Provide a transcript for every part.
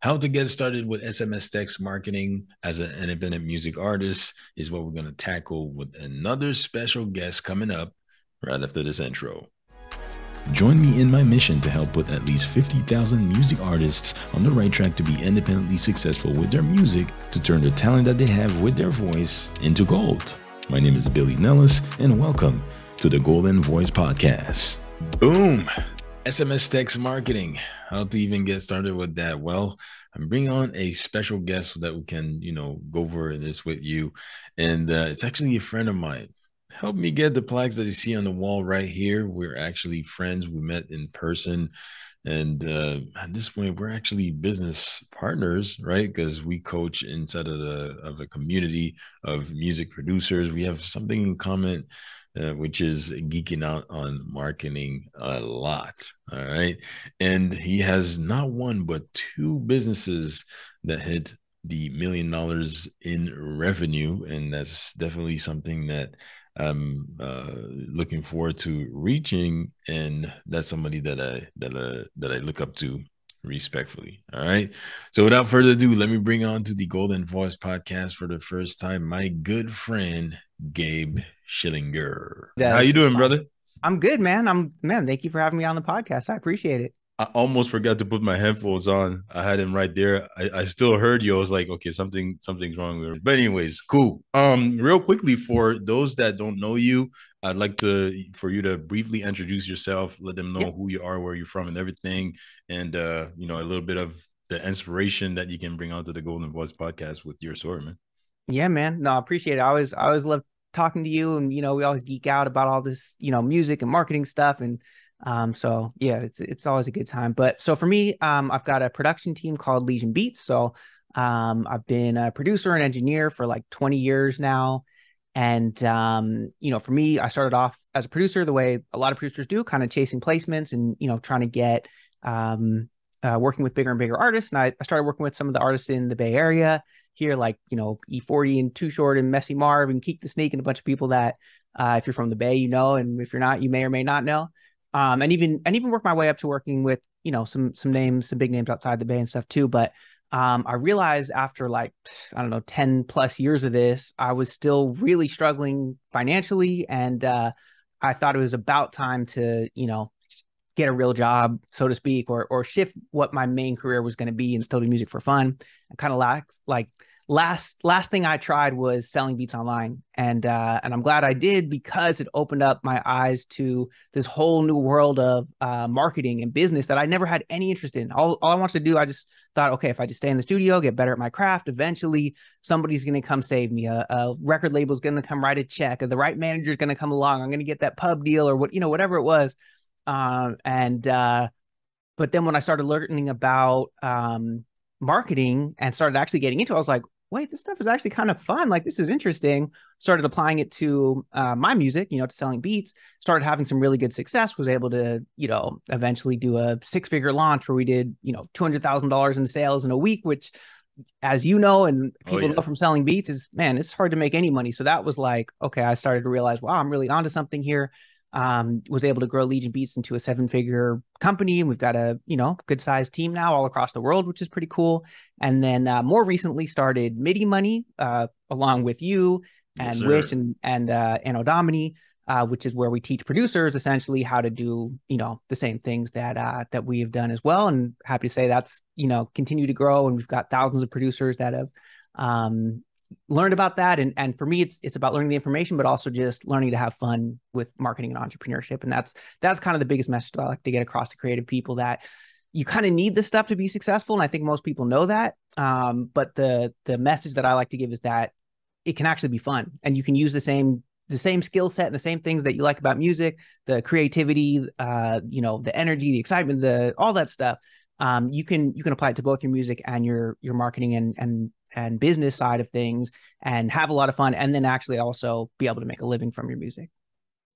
How to get started with SMS text marketing as an independent music artist is what we're going to tackle with another special guest coming up right after this intro. Join me in my mission to help put at least 50,000 music artists on the right track to be independently successful with their music to turn the talent that they have with their voice into gold. My name is Billy Nellis, and welcome to the Golden Voice Podcast. Boom! SMS text marketing. How to even get started with that? Well, I'm bringing on a special guest so that we can, you know, go over this with you. And uh, it's actually a friend of mine. Help me get the plaques that you see on the wall right here. We're actually friends. We met in person. And uh, at this point, we're actually business partners, right? Because we coach inside of the of a community of music producers. We have something in common uh, which is geeking out on marketing a lot. All right. And he has not one, but two businesses that hit the million dollars in revenue. And that's definitely something that I'm uh, looking forward to reaching. And that's somebody that I, that, uh, that I look up to respectfully. All right. So without further ado, let me bring on to the Golden Voice podcast for the first time my good friend Gabe Schillinger. How you doing, brother? I'm good, man. I'm man. Thank you for having me on the podcast. I appreciate it. I almost forgot to put my headphones on. I had him right there. I, I still heard you. I was like, okay, something something's wrong with But anyways, cool. Um, real quickly for those that don't know you, I'd like to for you to briefly introduce yourself, let them know who you are, where you're from, and everything, and uh, you know, a little bit of the inspiration that you can bring onto the Golden Voice podcast with your story, man. Yeah, man. No, I appreciate it. I always I always love talking to you and you know, we always geek out about all this, you know, music and marketing stuff and um, so yeah, it's it's always a good time. But so for me, um, I've got a production team called Legion Beats. So um, I've been a producer and engineer for like 20 years now. And um, you know, for me, I started off as a producer the way a lot of producers do, kind of chasing placements and you know, trying to get um uh, working with bigger and bigger artists. And I, I started working with some of the artists in the Bay Area here, like you know, E40 and Too Short and Messy Marv and Keak da Sneak and a bunch of people that uh, if you're from the Bay, you know, and if you're not, you may or may not know um, and even and even work my way up to working with you know some some names, some big names outside the Bay and stuff too. But um, I realized after like I don't know ten plus years of this, I was still really struggling financially, and uh, I thought it was about time to you know get a real job, so to speak, or or shift what my main career was going to be and still do music for fun. I kind of lack like last last thing I tried was selling beats online, and uh, and I'm glad I did because it opened up my eyes to this whole new world of uh, marketing and business that I never had any interest in. All, all I wanted to do, I just thought, okay, if I just stay in the studio, get better at my craft, eventually somebody's going to come save me. A, a record label's going to come write a check, or the right manager's going to come along. I'm going to get that pub deal, or what you know, whatever it was. Um, and uh, but then when I started learning about um, marketing and started actually getting into it, I was like, wait, this stuff is actually kind of fun. Like, this is interesting. Started applying it to uh, my music, you know, to selling beats, started having some really good success, was able to, you know, eventually do a six figure launch where we did, you know, $200,000 in sales in a week, which, as you know, and oh, people oh, yeah. know from selling beats, is man, it's hard to make any money. So that was like, okay, I started to realize, wow, I'm really onto something here um, was able to grow Legion Beats into a seven figure company. And we've got a, you know, good sized team now all across the world, which is pretty cool. And then uh, more recently started MIDI Money uh, along with you and yes, Wish and, and uh, Anno Domini. Uh, which is where we teach producers essentially how to do, you know, the same things that uh, that we have done as well. And happy to say that's, you know, continue to grow. And we've got thousands of producers that have, um, learned about that. And and for me it's it's about learning the information but also just learning to have fun with marketing and entrepreneurship. And that's that's kind of the biggest message I like to get across to creative people that you kind of need this stuff to be successful. And I think most people know that. Um, but the the message that I like to give is that it can actually be fun and you can use the same the same skill set and the same things that you like about music the creativity uh you know the energy the excitement the all that stuff. Um, you can you can apply it to both your music and your your marketing and and and business side of things and have a lot of fun and then actually also be able to make a living from your music.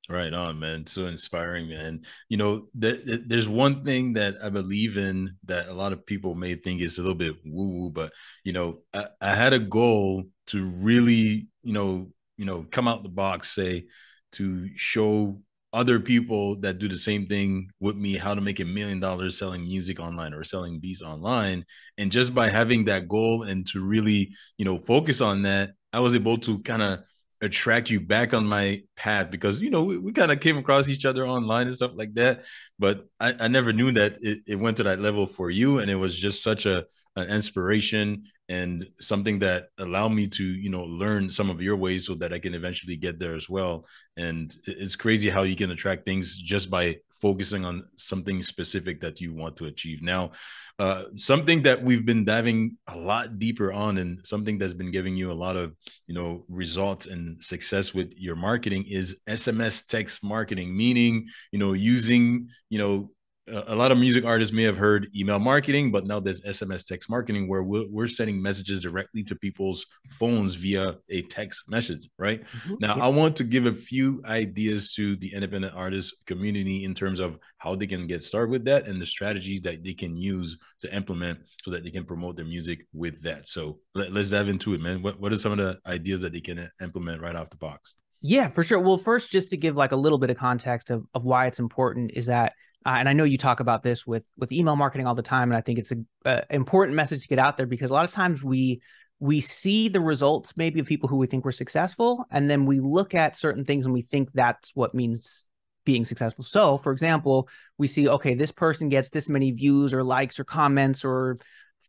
Right on man. So inspiring man. You know th- th- there's one thing that i believe in that a lot of people may think is a little bit woo woo but you know I, I had a goal to really you know you know come out the box say to show other people that do the same thing with me how to make a million dollars selling music online or selling beats online. And just by having that goal and to really you know focus on that i was able to kind of attract you back on my path because you know we, we kind of came across each other online and stuff like that. But i, I never knew that it, it, went to that level for you. And it was just such a an inspiration and something that allowed me to you know learn some of your ways so that i can eventually get there as well and it's crazy how you can attract things just by focusing on something specific that you want to achieve. Now, uh, something that we've been diving a lot deeper on, and something that's been giving you a lot of you know results and success with your marketing is SMS text marketing, meaning you know using you know a lot of music artists may have heard email marketing, but now there's SMS text marketing where we're, we're sending messages directly to people's phones via a text message, right? Mm-hmm. Now, I want to give a few ideas to the independent artist community in terms of how they can get started with that and the strategies that they can use to implement so that they can promote their music with that. So let, us dive into it, man. What, what are some of the ideas that they can implement right off the box? Yeah, for sure. Well, first, just to give like a little bit of context of, of why it's important is that uh, and I know you talk about this with with email marketing all the time, and I think it's a, important message to get out there because a lot of times we we see the results maybe of people who we think were successful, and then we look at certain things and we think that's what means being successful. So, for example, we see okay, this person gets this many views or likes or comments or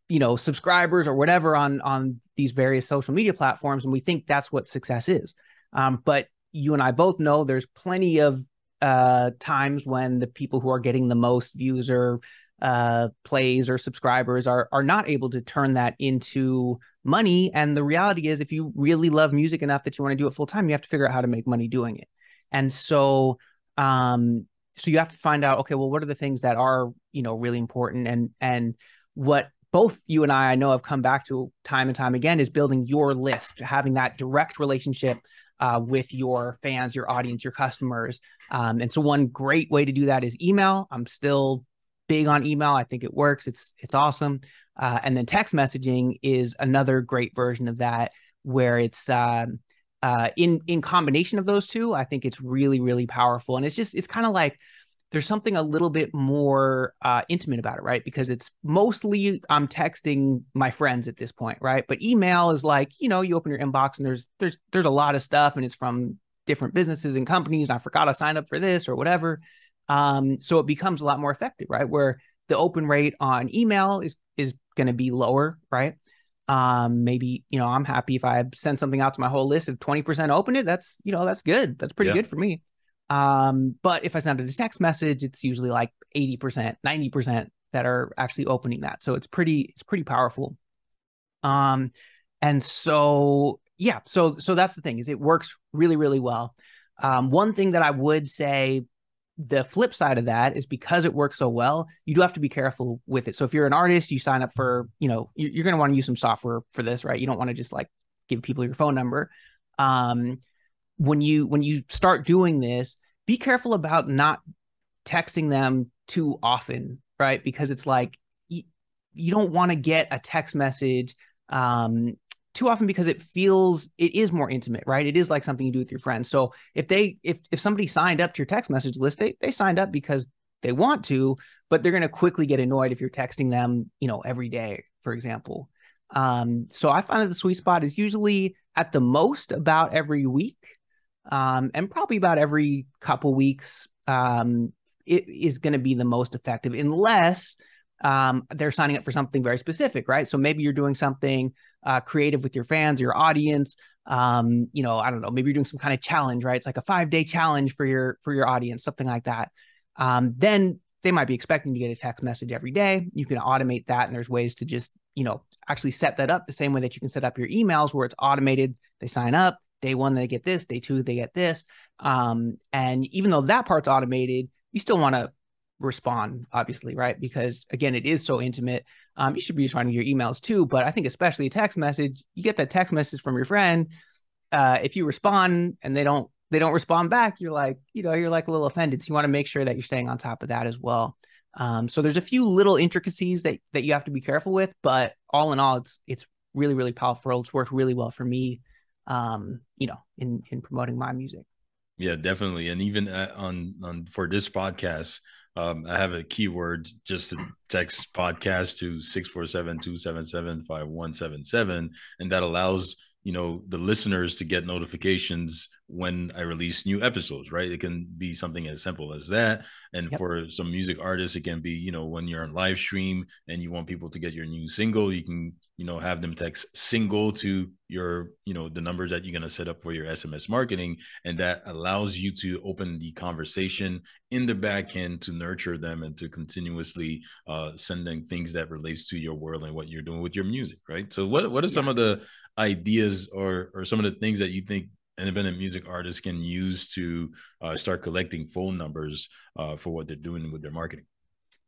you know subscribers or whatever on on these various social media platforms, and we think that's what success is. Um, but you and I both know there's plenty of uh, times when the people who are getting the most views or uh, plays or subscribers are are not able to turn that into money. And the reality is, if you really love music enough that you want to do it full time, you have to figure out how to make money doing it. And so, um, so you have to find out, okay, well, what are the things that are you know really important, and and what both you and I, I know, have come back to time and time again is building your list, having that direct relationship uh, with your fans, your audience, your customers. Um, and so one great way to do that is email. I'm still big on email. I think it works. It's it's awesome. Uh, and then text messaging is another great version of that, where it's um, uh, in in combination of those two. I think it's really really powerful, and it's just it's kind of like there's something a little bit more uh, intimate about it, right? Because it's mostly I'm texting my friends at this point, right? But email is like, you know, you open your inbox and there's there's there's a lot of stuff, and it's from different businesses and companies, and I forgot to sign up for this or whatever. Um, so it becomes a lot more effective, right? Where the open rate on email is is going to be lower, right? Um, maybe you know I'm happy if I send something out to my whole list. If 20% open it, that's you know that's good. That's pretty yeah. good for me. Um, but if I send a text message, it's usually like 80%, 90% that are actually opening that. So it's pretty, it's pretty powerful. Um, and so yeah, so so that's the thing is it works really, really well. Um, one thing that I would say the flip side of that is because it works so well, you do have to be careful with it. So if you're an artist, you sign up for, you know, you're, you're going to want to use some software for this, right? You don't want to just like give people your phone number. Um, when you when you start doing this, be careful about not texting them too often, right? Because it's like you, you don't want to get a text message um, too often because it feels it is more intimate, right? It is like something you do with your friends. So if they if if somebody signed up to your text message list, they they signed up because they want to, but they're going to quickly get annoyed if you're texting them, you know, every day, for example. Um, so I find that the sweet spot is usually at the most about every week um, and probably about every couple weeks um, it is going to be the most effective unless um, they're signing up for something very specific, right? So maybe you're doing something uh, creative with your fans, or your audience. Um, you know, I don't know, maybe you're doing some kind of challenge, right? It's like a five day challenge for your for your audience, something like that. Um, then they might be expecting to get a text message every day. You can automate that, and there's ways to just you know actually set that up the same way that you can set up your emails where it's automated. They sign up, day one they get this day two they get this. Um, and even though that part's automated you still want to respond obviously right? Because again it is so intimate. Um, you should be responding to your emails too but i think especially a text message you get that text message from your friend uh, if you respond and they don't they don't respond back you're like you know you're like a little offended. So you want to make sure that you're staying on top of that as well. Um, so there's a few little intricacies that that you have to be careful with but all in all it's it's really really powerful. It's worked really well for me um, you know, in in promoting my music. Yeah, definitely. And even uh, on on for this podcast, um, I have a keyword just to text podcast to 647-277-5177 and that allows you know the listeners to get notifications when i release new episodes right? It can be something as simple as that. And yep. for some music artists it can be you know when you're on live stream and you want people to get your new single you can you know have them text single to your you know the numbers that you're going to set up for your sms marketing. And that allows you to open the conversation in the back end to nurture them and to continuously uh, send them things that relates to your world and what you're doing with your music right? So what, what are yeah. some of the ideas or or some of the things that you think independent music artists can use to uh, start collecting phone numbers uh, for what they're doing with their marketing?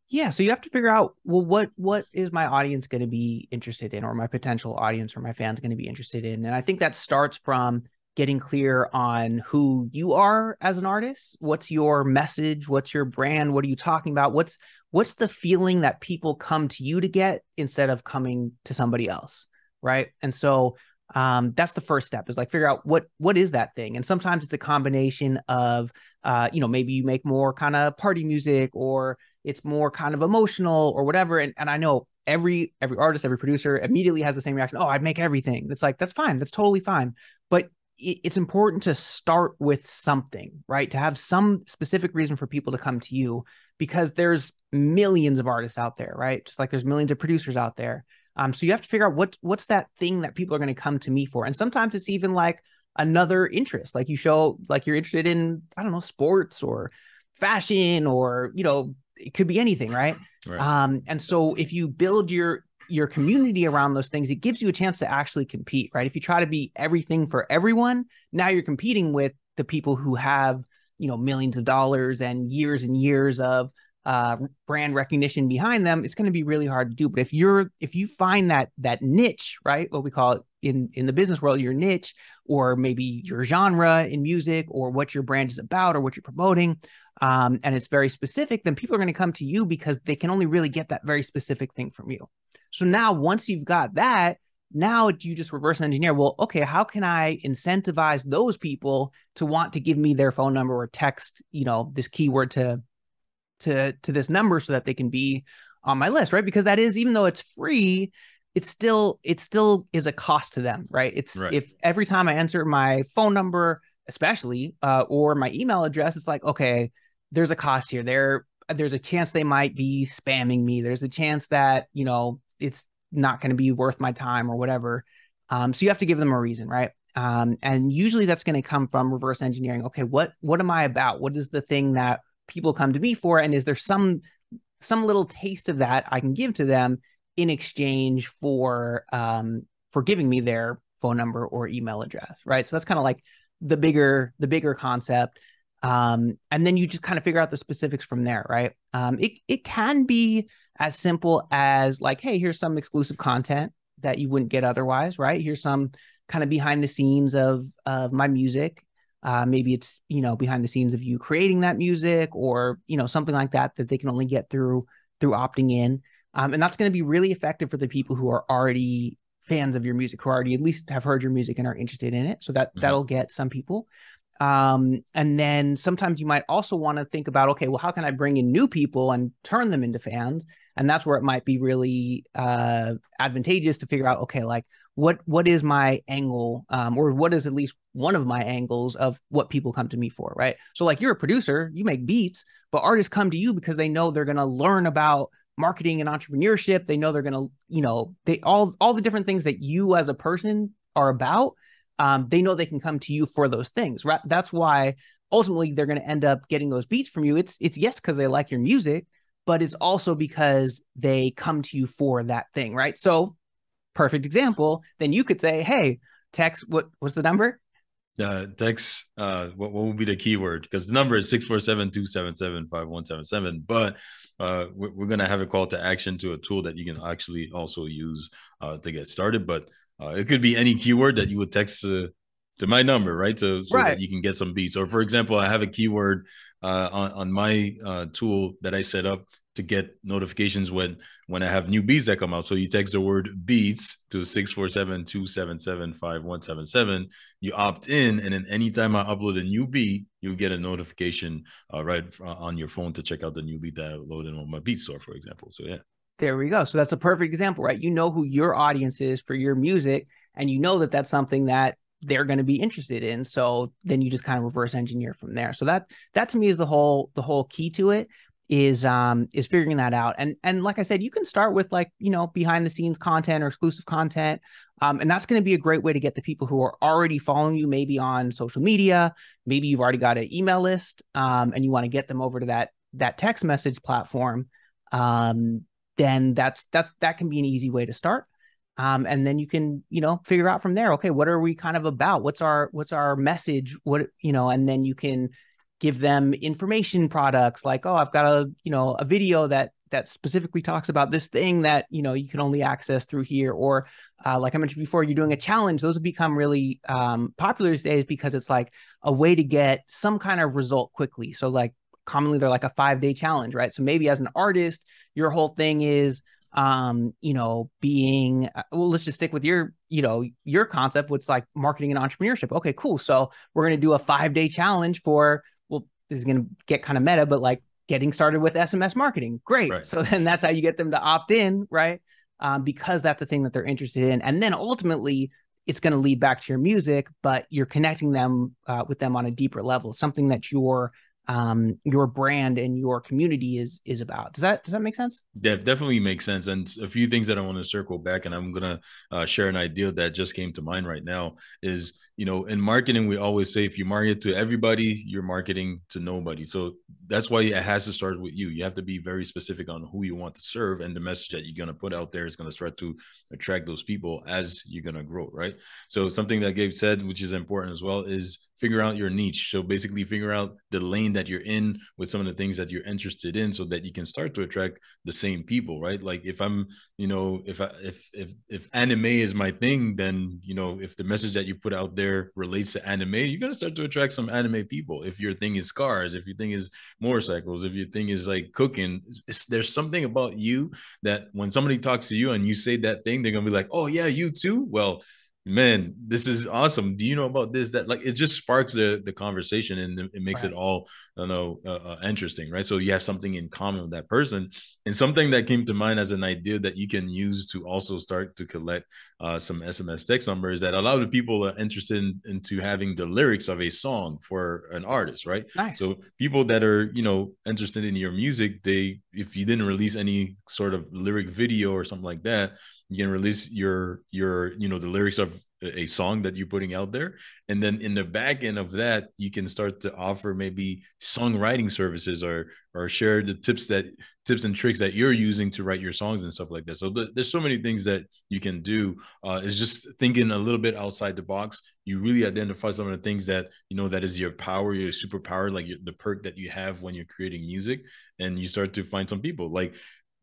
Yeah so you have to figure out well what what is my audience going to be interested in or my potential audience or my fans going to be interested in? And i think that starts from getting clear on who you are as an artist? What's your message? What's your brand? What are you talking about? What's what's the feeling that people come to you to get instead of coming to somebody else right? And so um, that's the first step is like figure out what what is that thing? And sometimes it's a combination of uh, you know maybe you make more kind of party music or it's more kind of emotional or whatever. And, and i know every every artist every producer immediately has the same reaction oh i'd make everything. It's like that's fine. That's totally fine. But it's important to start with something right to have some specific reason for people to come to you because there's millions of artists out there right just like there's millions of producers out there um, so you have to figure out what what's that thing that people are going to come to me for. And sometimes it's even like another interest. Like you show like you're interested in, I don't know, sports or fashion or, you know, it could be anything, right? right. Um, and so if you build your your community around those things, it gives you a chance to actually compete, right? If you try to be everything for everyone, now you're competing with the people who have, you know, millions of dollars and years and years of uh, brand recognition behind them, it's going to be really hard to do. But if you're if you find that that niche, right, what we call it in in the business world, your niche, or maybe your genre in music, or what your brand is about, or what you're promoting, um, and it's very specific, then people are going to come to you because they can only really get that very specific thing from you. So now, once you've got that, now you just reverse engineer. Well, okay, how can I incentivize those people to want to give me their phone number or text, you know, this keyword to to to this number so that they can be on my list, right? Because that is even though it's free, it's still it still is a cost to them, right? It's right. if every time I enter my phone number, especially uh, or my email address, it's like okay, there's a cost here. There there's a chance they might be spamming me. There's a chance that you know it's not going to be worth my time or whatever. Um, so you have to give them a reason, right? Um, and usually that's going to come from reverse engineering. Okay, what what am I about? What is the thing that people come to me for and is there some some little taste of that i can give to them in exchange for um for giving me their phone number or email address right so that's kind of like the bigger the bigger concept um and then you just kind of figure out the specifics from there right um it, it can be as simple as like hey here's some exclusive content that you wouldn't get otherwise right? Here's some kind of behind the scenes of of my music. Uh, maybe it's you know behind the scenes of you creating that music or you know something like that that they can only get through through opting in. Um, and that's going to be really effective for the people who are already fans of your music who already at least have heard your music and are interested in it. So that mm-hmm. that'll get some people um, and then sometimes you might also want to think about okay well how can i bring in new people and turn them into fans? And that's where it might be really uh, advantageous to figure out okay like what what is my angle um, or what is at least one of my angles of what people come to me for right? So like you're a producer you make beats but artists come to you because they know they're going to learn about marketing and entrepreneurship. They know they're going to you know they all all the different things that you as a person are about um, they know they can come to you for those things right that's why ultimately they're going to end up getting those beats from you it's it's yes because they like your music but it's also because they come to you for that thing right so perfect example, then you could say, hey, text, what what's the number? Uh, text, uh, what, what would be the keyword? Because the number is 647-277-5177, but uh, we're, we're going to have a call to action to a tool that you can actually also use uh, to get started. But uh, it could be any keyword that you would text to, to my number, right? So, so right. that you can get some beats. Or for example, I have a keyword uh, on, on my uh, tool that I set up to get notifications when when I have new beats that come out. So you text the word beats to 647-277-5177. You opt in, and then anytime I upload a new beat, you get a notification uh, right on your phone to check out the new beat that I loaded on my beat store, for example. So yeah. There we go. So that's a perfect example, right? You know who your audience is for your music, and you know that that's something that they're going to be interested in. So then you just kind of reverse engineer from there. So that that to me is the whole the whole key to it is um is figuring that out and and like i said you can start with like you know behind the scenes content or exclusive content um, and that's going to be a great way to get the people who are already following you maybe on social media maybe you've already got an email list um, and you want to get them over to that that text message platform um, then that's that's that can be an easy way to start. Um, and then you can you know figure out from there okay what are we kind of about? What's our what's our message? What you know and then you can give them information products like oh i've got a you know a video that that specifically talks about this thing that you know you can only access through here. Or uh, like i mentioned before you're doing a challenge. Those have become really um, popular these days because it's like a way to get some kind of result quickly. So like commonly they're like a five day challenge right so maybe as an artist your whole thing is um you know being uh, well let's just stick with your you know your concept what's like marketing and entrepreneurship okay cool so we're going to do a five day challenge for well, this is going to get kind of meta, but like getting started with SMS marketing. Great. Right. So then that's how you get them to opt in, right? Um, because that's the thing that they're interested in. And then ultimately, it's going to lead back to your music, but you're connecting them uh, with them on a deeper level, something that you're um, your brand and your community is is about. Does that does that make sense? That definitely makes sense. And a few things that I want to circle back, and I'm gonna uh, share an idea that just came to mind right now. Is you know in marketing we always say if you market to everybody, you're marketing to nobody. So that's why it has to start with you. You have to be very specific on who you want to serve, and the message that you're gonna put out there is gonna start to attract those people as you're gonna grow, right? So something that Gabe said, which is important as well, is figure out your niche. So basically, figure out the lane that you're in with some of the things that you're interested in, so that you can start to attract the same people, right? Like if I'm, you know, if I, if if if anime is my thing, then you know, if the message that you put out there relates to anime, you're gonna start to attract some anime people. If your thing is cars, if your thing is motorcycles, if your thing is like cooking, it's, it's, there's something about you that when somebody talks to you and you say that thing, they're gonna be like, "Oh yeah, you too." Well man this is awesome. Do you know about this? That like it just sparks the the conversation and it makes right. it all you know uh, uh, interesting right? So you have something in common with that person. And something that came to mind as an idea that you can use to also start to collect uh, some sms text numbers that a lot of people are interested in, into having the lyrics of a song for an artist right? Nice. so people that are you know interested in your music they if you didn't release any sort of lyric video or something like that you can release your your you know the lyrics of a song that you're putting out there. And then in the back end of that you can start to offer maybe songwriting services or or share the tips that tips and tricks that you're using to write your songs and stuff like that. So th- there's so many things that you can do. Uh it's just thinking a little bit outside the box. You really identify some of the things that you know that is your power your superpower like your, the perk that you have when you're creating music. And you start to find some people. Like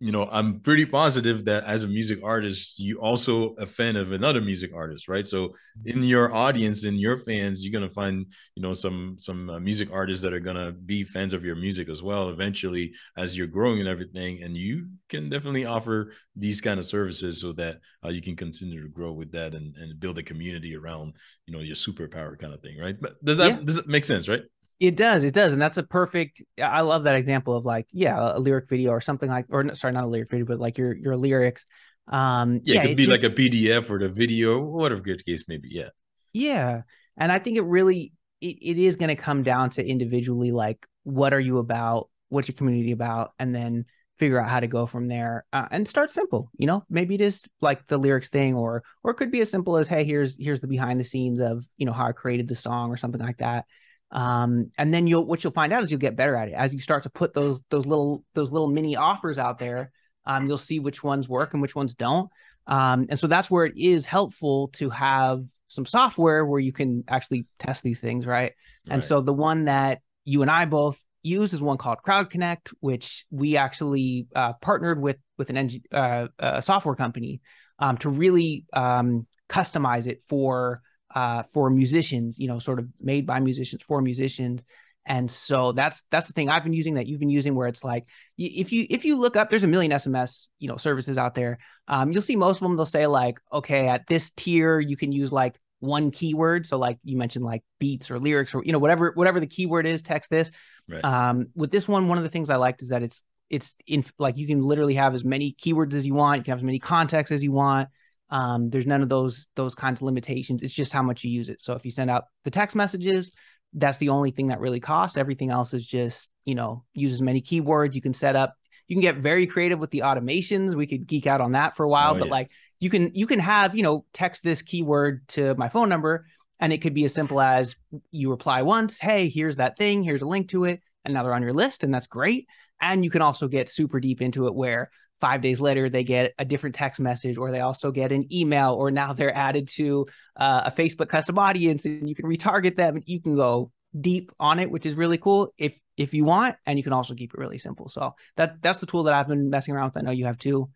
you know, I'm pretty positive that as a music artist, you also a fan of another music artist, right? So in your audience, in your fans, you're gonna find, you know, some some uh, music artists that are gonna be fans of your music as well. Eventually, as you're growing and everything, and you can definitely offer these kind of services so that uh, you can continue to grow with that and, and build a community around, you know, your superpower kind of thing, right? But does that yeah. does it make sense, right? It does, it does, and that's a perfect. I love that example of like, yeah, a lyric video or something like, or sorry, not a lyric video, but like your your lyrics. Um, yeah, yeah it could it be just, like a PDF or the video, whatever the case may be. Yeah, yeah, and I think it really it, it is going to come down to individually, like, what are you about, what's your community about, and then figure out how to go from there uh, and start simple you know maybe it is like the lyrics thing or or it could be as simple as hey here's here's the behind the scenes of you know how i created the song or something like that um, and then you'll what you'll find out is you'll get better at it as you start to put those those little those little mini offers out there. Um, you'll see which ones work and which ones don't. Um, and so that's where it is helpful to have some software where you can actually test these things, right? right. And so the one that you and I both use is one called Crowd Connect, which we actually uh, partnered with with an eng- uh, a software company um, to really um, customize it for uh, for musicians, you know, sort of made by musicians for musicians. And so that's that's the thing I've been using that you've been using where it's like if you if you look up there's a million SMS you know services out there. Um, you'll see most of them they'll say like okay at this tier you can use like one keyword. So like you mentioned like beats or lyrics or you know whatever whatever the keyword is text this. Right. um, with this one one of the things I liked is that it's it's in like you can literally have as many keywords as you want. You can have as many contexts as you want um, there's none of those those kinds of limitations it's just how much you use it so if you send out the text messages that's the only thing that really costs. Everything else is just, you know, use as many keywords. You can set up, you can get very creative with the automations. We could geek out on that for a while, oh, but yeah. like you can you can have, you know, text this keyword to my phone number and it could be as simple as you reply once, hey, here's that thing, here's a link to it, and now they're on your list, and that's great. And you can also get super deep into it where five days later they get a different text message or they also get an email or now they're added to uh, a facebook custom audience and you can retarget them and you can go deep on it which is really cool if if you want and you can also keep it really simple. So that that's the tool that i've been messing around with. I know you have too.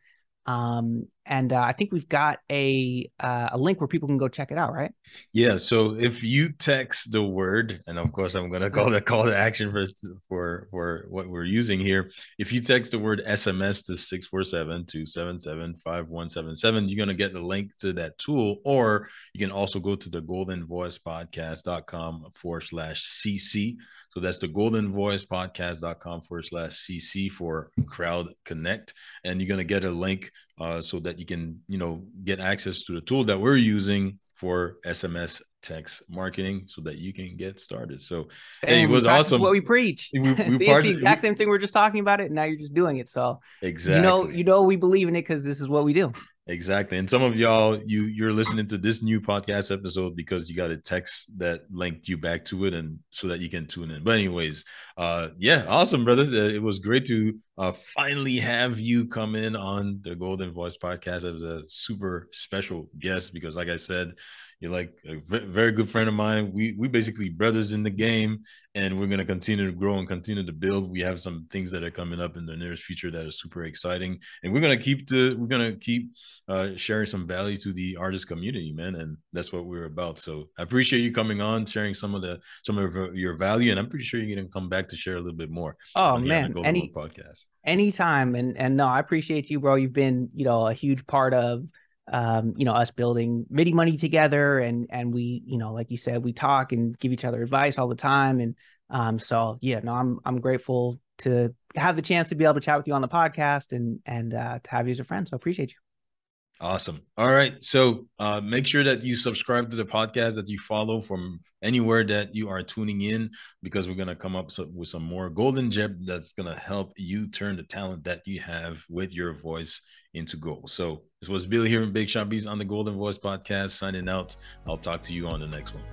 Um, and uh, I think we've got a uh, a link where people can go check it out, right? Yeah. So if you text the word, and of course I'm gonna call that call to action for for for what we're using here. If you text the word SMS to 647-277-5177, you're gonna get the link to that tool, or you can also go to the goldenvoicepodcast.com forward slash CC so that's the goldenvoicepodcast.com forward slash CC for Crowd Connect. And you're going to get a link uh, so that you can, you know, get access to the tool that we're using for SMS text marketing so that you can get started. So hey, it was awesome. What we preach. We, we part, the exact same thing. We're just talking about it, and now you're just doing it. So exactly, you know, you know, we believe in it because this is what we do. Exactly. And some of y'all, you you're listening to this new podcast episode because you got a text that linked you back to it and so that you can tune in. But anyways, uh yeah, awesome, brother. Uh, it was great to uh finally have you come in on the Golden Voice podcast as a super special guest because like I said, you're like a very good friend of mine. We we basically brothers in the game, and we're gonna continue to grow and continue to build. We have some things that are coming up in the nearest future that are super exciting, and we're gonna keep the we're gonna keep uh, sharing some value to the artist community, man. And that's what we're about. So I appreciate you coming on, sharing some of the some of your value, and I'm pretty sure you're gonna come back to share a little bit more. Oh man, any podcast anytime, and and no, I appreciate you, bro. You've been you know a huge part of um, you know, us building MIDI money together and and we, you know, like you said, we talk and give each other advice all the time. And um, so yeah, no, I'm I'm grateful to have the chance to be able to chat with you on the podcast and and uh, to have you as a friend. So appreciate you. Awesome. All right. So uh, make sure that you subscribe to the podcast, that you follow from anywhere that you are tuning in, because we're going to come up with some more golden gem that's going to help you turn the talent that you have with your voice into gold. So this was Billy here in Big Shot Beats on the Golden Voice podcast signing out. I'll talk to you on the next one.